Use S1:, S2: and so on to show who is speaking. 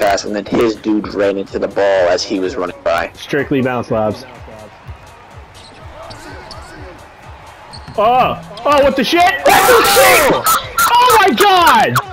S1: fast, and then his dude ran into the ball as he was running by.
S2: Strictly bounce labs. Oh! Oh, what the shit? What the shit? Oh my god!